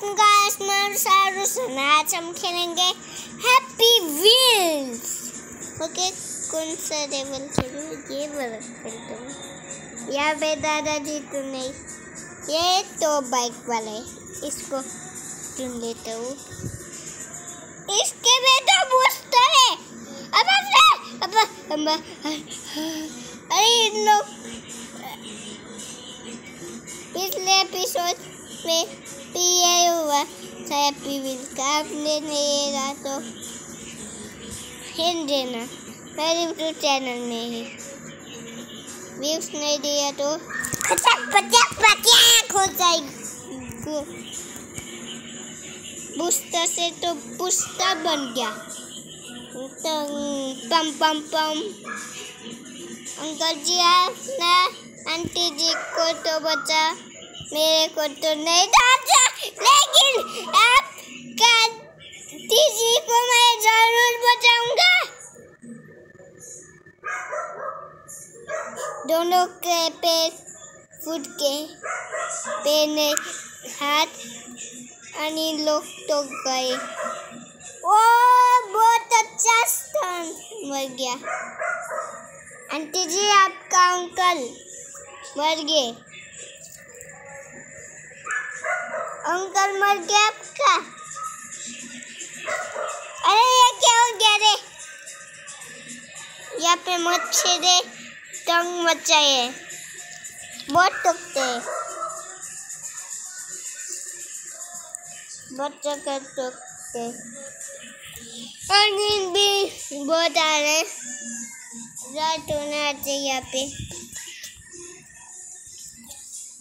Welcome guys मैं सारू सुना आज हम खेलेंगे हैप्पी व्हील्स ओके कौन सा लेवल खेलूं ये वाला खेलता हूँ यहाँ पे दादाजी तो नहीं। ये तो बाइक वाला है। इसको चुन लेता हूँ। इसके में तो बूस्टर है। अब अब अब अब अरे इन लोग पिछले एपिसोड में भी ये हुआ हैप्पी लेगा तो हिंद यूट्यूब चैनल ही नहीं दिया तो पचक पचक पचक हो जाएगी। बूस्टर से तो बन गया। जी आंटी जी को तो बचा, मेरे को तो नहीं बचा लेकिन आपका जी को मैं ज़रूर बचाऊँगा। दोनों के पैर फूट के पेने हाथ अनि लोग तो गए। ओ, बहुत अच्छा स्थान मर गया। आंटी जी, आपका अंकल मर गए। अंकल मर गया आपका? अरे, ये क्या हो गया रे? यहाँ पे मच्छर टंग मचाए। बहुत टकते कर टकते और नींद भी बहुत आ रहे रात होना आते यहाँ पे।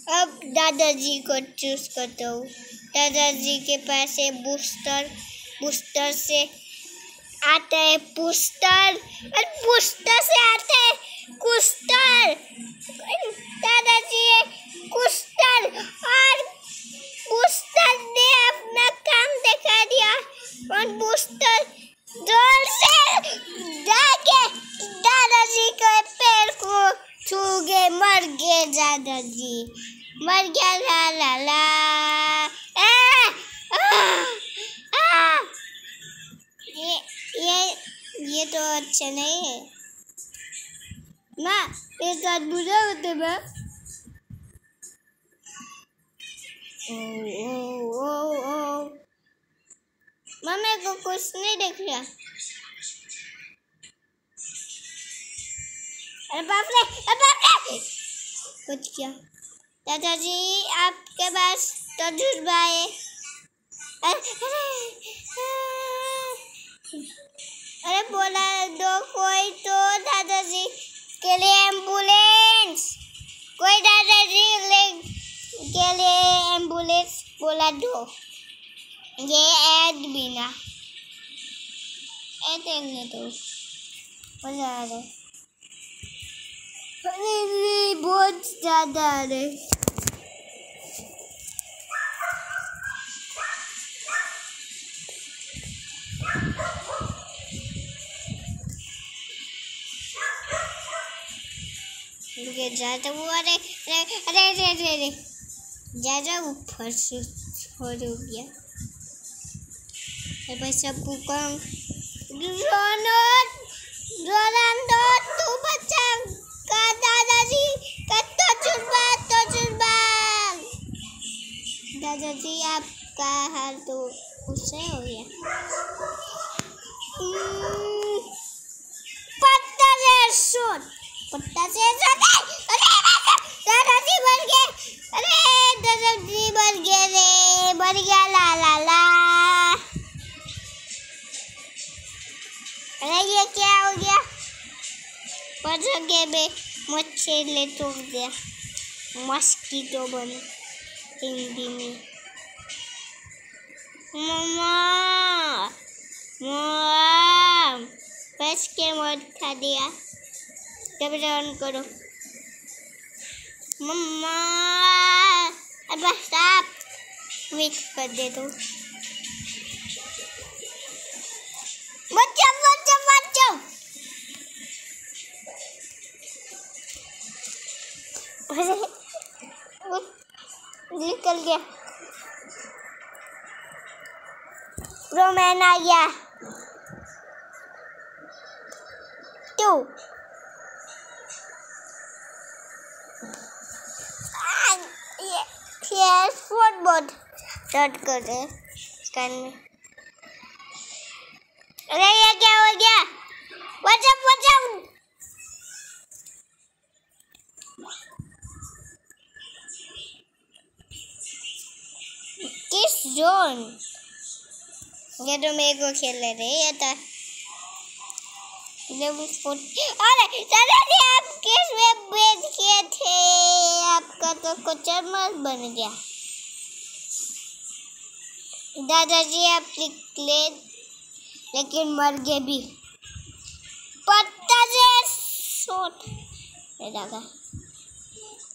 अब दादाजी को चूज़ करता हूँ दादाजी के पास है बूस्टर बूस्टर से आता है बूस्टर और बूस्टर से आता है कुस्टर दादाजी है कुस्टर और बूस्टर ने अपना काम दिखा दिया। और बूस्टर ज़ोर से जाके दादाजी के पैर को छू गए, मर गए दादाजी। मर गया ला ला ला। आ, आ, आ, ये ये ये तो अच्छा नहीं है। माँ ये साथ बुरा होते माँ। ओ ओ ओ ओ। माँ को कुछ नहीं दिख रहा। अरे बाप रे अरे बाप रे। कुछ क्या? दादाजी, आपके पास तजुर्बा है। अरे बोला दो, कोई तो दादाजी के लिए एंबुलेंस। कोई दादाजी ले, के लिए एंबुलेंस बोला दो। ये ऐड बिना ऐड देखने दो है अरे बहुत ज़्यादा आ रहे ज़्यादा वो अरे अरे अरे अरे अरे अरे। ज़्यादा ऊपर से हो गया सब रोनट रोनाल्डो तू दादाजी आपका हाल तो उससे हो गया। पत्ता से पत्ता से गए अरे गए रे। गया, ला ला ला। अरे, ये क्या हो गया? मच्छर ले तोड़ दिया मस्कीटो बन हिंदी में मम्मा मम्मा बस के मत खा दिया कैमरा ऑन करो मम्मा अब बस आप वेट कर दे दो गया प्रोमैन आ गया। टू ये फ़ोन बोर्ड स्टार्ट कर रहे स्कैन में। अरे, ये क्या हो गया? जोन ये तो मेरे को खेल रहे ये था अरे दादाजी आप किसमें बेच किए थे आपका तो कुछ मत बन गया दादाजी आप निकले लेकिन मर गए भी पत्ता से सोट दादा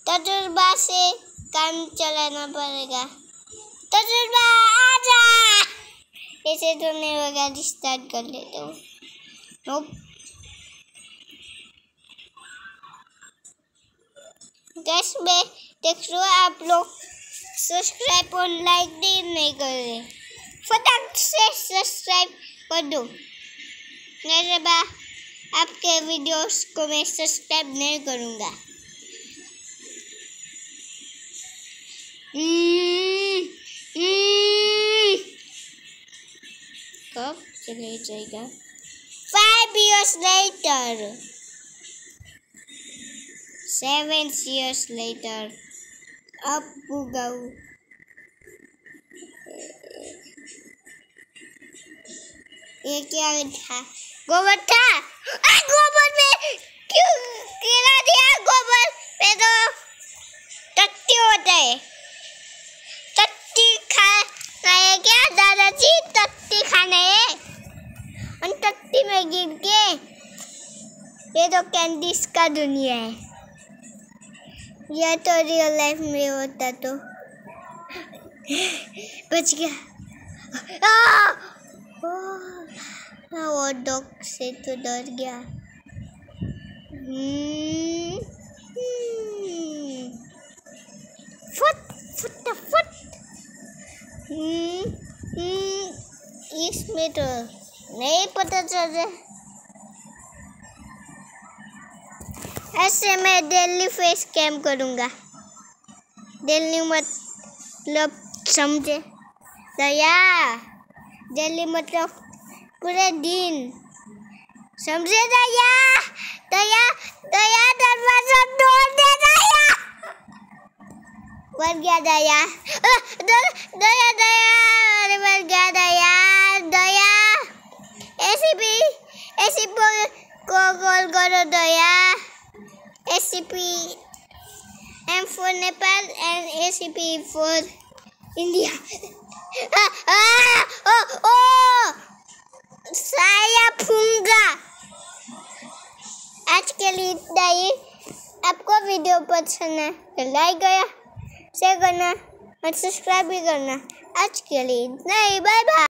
तजुर्बा से काम चलाना पड़ेगा तजुर्बा आजा ऐसे नहीं होगा स्टार्ट कर लेते हो नोप गैस में देख लो आप लोग सब्सक्राइब और लाइक भी नहीं कर रहे फटाक से सब्सक्राइब कर दो नहीं बा आपके वीडियोस को मैं सब्सक्राइब नहीं करूँगा कब चले जाएगा five years later. Seven years later. Up go. ये क्या था गोबर था आ, गोबर में क्यों गिरा दिया गोबर में तो टट्टी होता है टट्टी खा खाए क्या दादाजी टट्टी खाने है और टट्टी में गिर के ये तो कैंडीज का दुनिया है। यह तो रियल लाइफ में होता तो। बच गया। आ! वो डॉग से तो डर गया। हम्म। फुट फुट फुट। हम्म, हम्म, इसमें तो नहीं पता चल। रहा ऐसे मैं दिल्ली फेस कैम करूँगा। दिल्ली मतलब समझे? दया दिल्ली मतलब पूरे दिन। समझे दया? दया दया दरवाज़ा तोड़ दे दया। मर गया Daya Daya Daya. And ACP for India आ, आ, ओ, ओ, saya फूँगा आज के लिए इतना ही। आपको वीडियो पसंद है लाइक करा शेयर करना और सब्सक्राइब भी करना। आज के लिए इतना ही। Bye bye